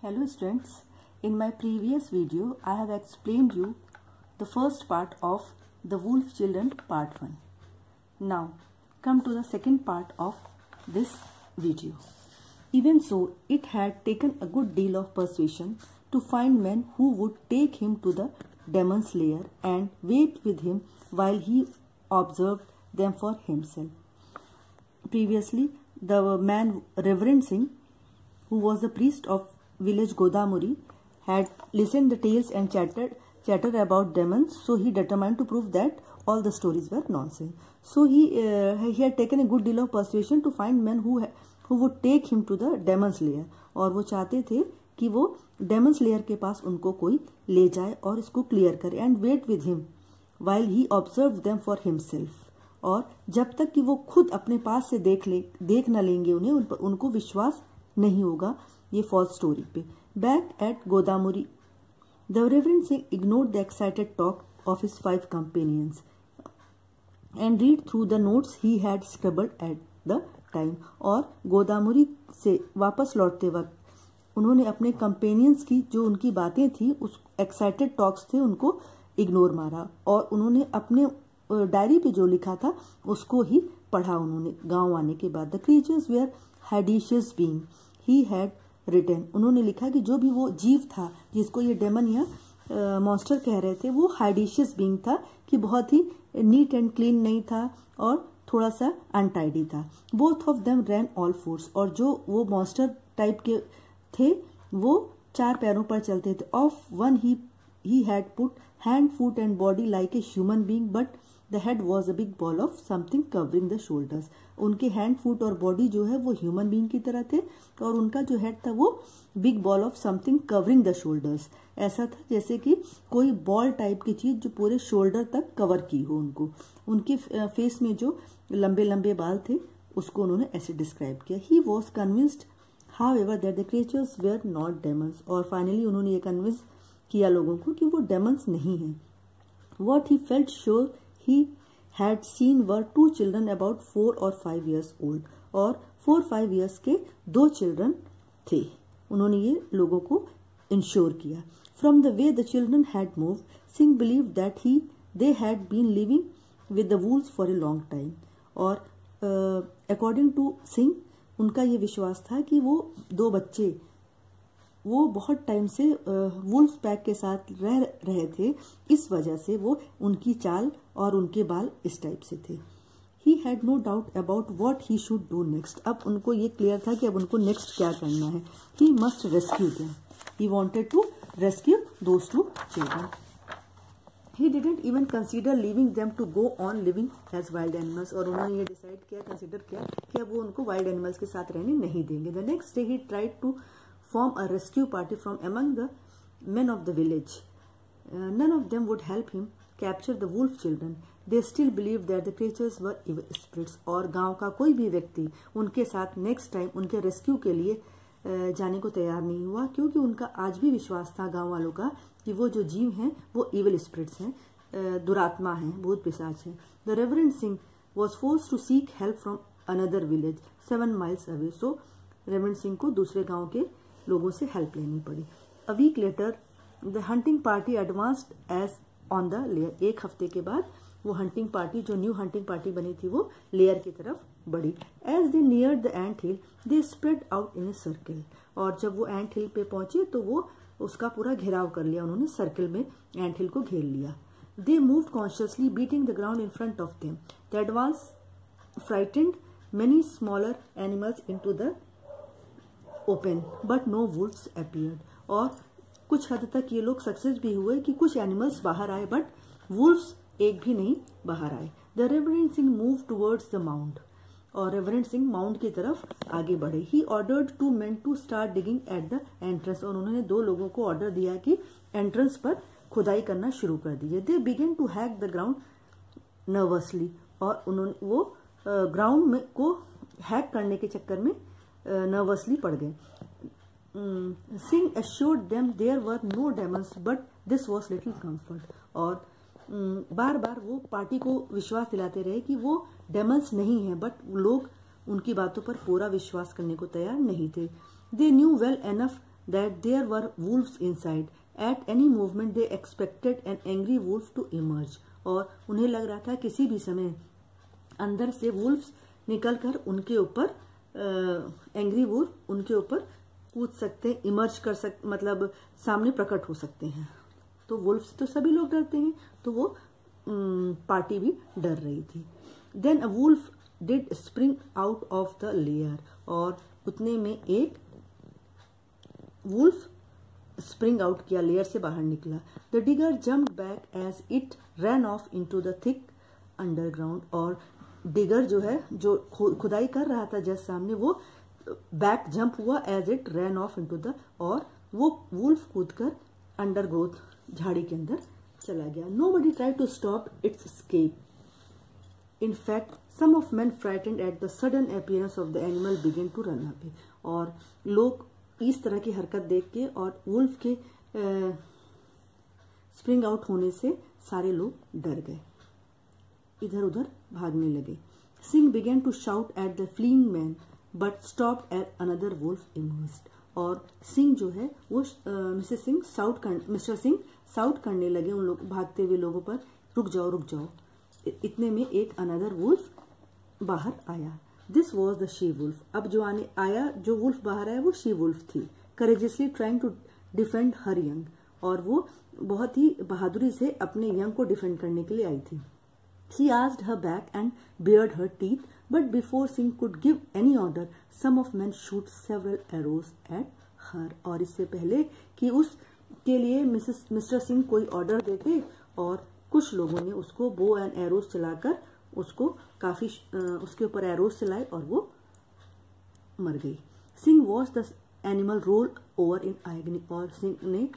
Hello students, in my previous video I have explained you the first part of the wolf children part 1. Now come to the second part of this video. Even so, it had taken a good deal of persuasion to find men who would take him to the demon's lair and wait with him while he observed them for himself. Previously, the man Reverend Singh, who was the priest of village Godamuri, had listened the tales and chattered chattered about demons. So he determined to prove that all the stories were nonsense. So he uh, he had taken a good deal of persuasion to find men who who would take him to the demon's lair. और वो चाहते थे कि वो Demons layer के पास उनको कोई ले जाए और इसको क्लियर करे and wait with him while he observe them for himself और जब तक कि वो खुद अपने पास से देख ले देख न लेंगे उन्हें उन पर, उनको विश्वास नहीं होगा ये फॉल्स स्टोरी पे। Back at Godamuri the reverend Singh ignored the excited talk of his five companions and read through the notes he had scribbled at the time और गोदामुरी से वापस लौटते वक्त उन्होंने अपने कंपेनियंस की जो उनकी बातें थी, उस एक्साइटेड टॉक्स थे, उनको इग्नोर मारा और उन्होंने अपने डायरी पे जो लिखा था, उसको ही पढ़ा उन्होंने। गाँव आने के बाद the creatures were hideous being he had return उन्होंने लिखा कि जो भी वो जीव था, जिसको ये डेमन या मॉन्स्टर कह रहे थे, वो हाइडिशियस बींग था, कि बहुत ही नीट एंड क्लीन नहीं था और थोड़ा सा अनटाइडी था। Both of them ran all fours और जो वो मॉन्स्टर टाइप के थे, वो चार पैरों पर चलते थे। Of one he he had put hand foot and body like a human being but the head was a big ball of something covering the shoulders उनके हैंड फुट और बॉडी जो है वो ह्यूमन बींग की तरह थे और उनका जो हेड था वो big ball of something covering the shoulders ऐसा था जैसे कि कोई बॉल टाइप की चीज़ जो पूरे शोल्डर तक कवर की हो उनको। उनके फेस में जो लंबे लंबे बाल थे, उसको उन्होंने ऐसे डिस्क्राइब किया। He was convinced however that the creatures were not demons और फाइनली उन्होंने ये कन्विंस किया लोगों को कि वो डेमंस नहीं है। What he felt sure he had seen were two children about four और फाइव ईयर्स ओल्ड और फोर फाइव ईयर्स के दो चिल्ड्रन थे। उन्होंने ये लोगों को इंश्योर किया। From the way the children had move Singh believe that he they had been living with the wolves for a long time और अकॉर्डिंग टू सिंह उनका ये विश्वास था कि वो दो बच्चे वो बहुत टाइम से वुल्फ पैक के साथ रह, रहे थे। इस वजह से वो उनकी चाल और उनके बाल इस टाइप से थे। He had no doubt about what he should do next अब उनको ये क्लियर था कि अब उनको नेक्स्ट क्या करना है। He must rescue them he wanted to rescue those two children he didn't even consider leaving them to go on living as wild animals और उन्होंने ये डिसाइड किया कंसिडर किया कि अब वो उनको वाइल्ड एनिमल्स के साथ रहने नहीं देंगे। The next day he tried to form a rescue party from among the men of the village. Uh, none of them would help him capture the wolf children. They still believed that the creatures were evil spirits. और गाँव का कोई भी व्यक्ति उनके साथ next time उनके rescue के लिए जाने को तैयार नहीं हुआ क्योंकि उनका आज भी विश्वास था गाँव वालों का कि वो जो जीव हैं वो इविल स्पिरिट्स हैं दुरात्मा हैं भूत पिशाच हैं the reverend Singh was force to seek help from another village seven miles away so reverend Singh को दूसरे गाँव के लोगों से हेल्प लेनी पड़ी। A week later the hunting party advanced as on the lair एक हफ़्ते के बाद वो हंटिंग पार्टी जो न्यू हंटिंग पार्टी बनी थी, वो लेयर की तरफ़ बढ़ी। As they near the ant hill they spread out in a circle और जब वो एंट हिल पे पहुँचे तो वो उसका पूरा घेराव कर लिया। उन्होंने सर्किल में एंट हिल को घेर लिया। They move consciously beating the ground in front of them the advance frightened many smaller animals into the open but no wolves appeared और कुछ हद तक ये लोग सक्सेस भी हुए कि कुछ एनिमल्स बाहर आए बट वुल्फ्स एक भी नहीं बाहर आए। The reverend Singh move towards the mount और रेवरेंड सिंह माउंट की तरफ़ आगे बढ़े। He ordered two men to start digging at the entrance और उन्होंने दो लोगों को ऑर्डर दिया कि एंट्रेंस पर खुदाई करना शुरू कर दीजिए। They began to hack the ground nervously और उन्होंने वो ग्राउंड में को हैक करने के चक्कर में नर्वसली पड़ गए Singh assured them there were no demons but this was little comfort और बार बार वो पार्टी को विश्वास दिलाते रहे कि वो डेमंस नहीं है बट लोग उनकी बातों पर पूरा विश्वास करने को तैयार नहीं थे they knew well enough that there were wolves inside. At any movement, they expected an angry wolf to emerge. और, उन्हें लग रहा था किसी भी समय अंदर से वुल्फ्स निकलकर उनके ऊपर एंग्री वुल्फ उनके ऊपर कूद सकते हैं इमर्ज कर सक मतलब सामने प्रकट हो सकते हैं। तो वुल्फ तो सभी लोग डरते हैं तो वो पार्टी भी डर रही थी। Then wolf did spring out of the lair और उतने में एक वुल्फ स्प्रिंग आउट किया लेयर से बाहर निकला। The digger jump back as it run off into the thick underground और डिगर जो है, जो खुदाई कर रहा था जस्ट सामने, वो बैक जंप हुआ as it ran off into the और वो वुल्फ कूद कर अंडर ग्रोथ झाड़ी के अंदर चला गया। Nobody try to stop its escape in fact some of man frightened at the sudden appearance of the animal began to run up और लोग इस तरह की हरकत देख के और वुल्फ के स्प्रिंग आउट होने से सारे लोग डर गए। इधर उधर भागने लगे। Singh began to shout at the fleeing man but stop at another wolf emerged और सिंह जो है, वो मिसेस सिंह साउट कर मिस्टर सिंह साउट करने लगे उन लोग, भागते हुए लोगों पर, रुक जाओ रुक जाओ। इतने में एक अनदर वुल्फ बाहर आया। This was the she wolf अब जो आने, आया, जो वुल्फ बाहर आया, वो शी वुल्फ थी। Courageously trying to defend her young और वो बहुत ही बहादुरी से अपने यंग को डिफेंड करने के लिए आई थी। She asked her back and bared her teeth, but before Singh could give any order, some of men shoot several arrows at her. और इससे पहले कि उस लिए मिसेस मिस्टर सिंह कोई ऑर्डर देते और कुछ लोगों ने उसको बो एंड एरोज चलाकर उसको काफ़ी उसके ऊपर एरोज चलाए और वो मर गई Singh watch the animal roll over in agony और सिंह ने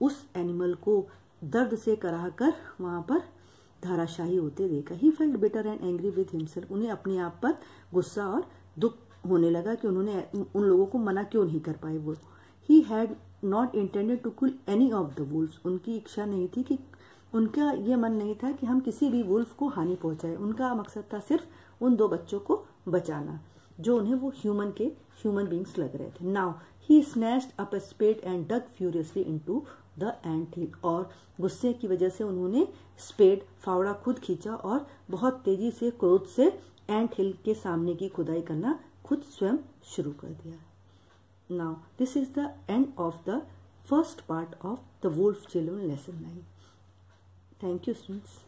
उस एनिमल को दर्द से कराकर वहाँ पर धाराशाही होते देखा। He felt better and angry with himself उन्हें अपने आप पर गुस्सा और दुख होने लगा कि उन्होंने उन लोगों को मना क्यों नहीं कर पाए वो। He had not intended to kill any of the wolf उनकी इच्छा नहीं थी कि, उनका ये मन नहीं था कि हम किसी भी वुल्फ को हानि पहुँचाए। उनका मकसद था सिर्फ़ उन दो बच्चों को बचाना, जो उन्हें वो ह्यूमन के ह्यूमन बींग्स लग रहे थे। Now he snatched up spade and dug furiously into the ant hill और गुस्से की वजह से उन्होंने स्पेड, फावड़ा खुद खींचा और बहुत तेज़ी से क्रोध से एंड हिल के सामने की खुदाई करना खुद स्वयं शुरू कर दिया। Now this is the end of the first part of the wolf children lesson nine thank you students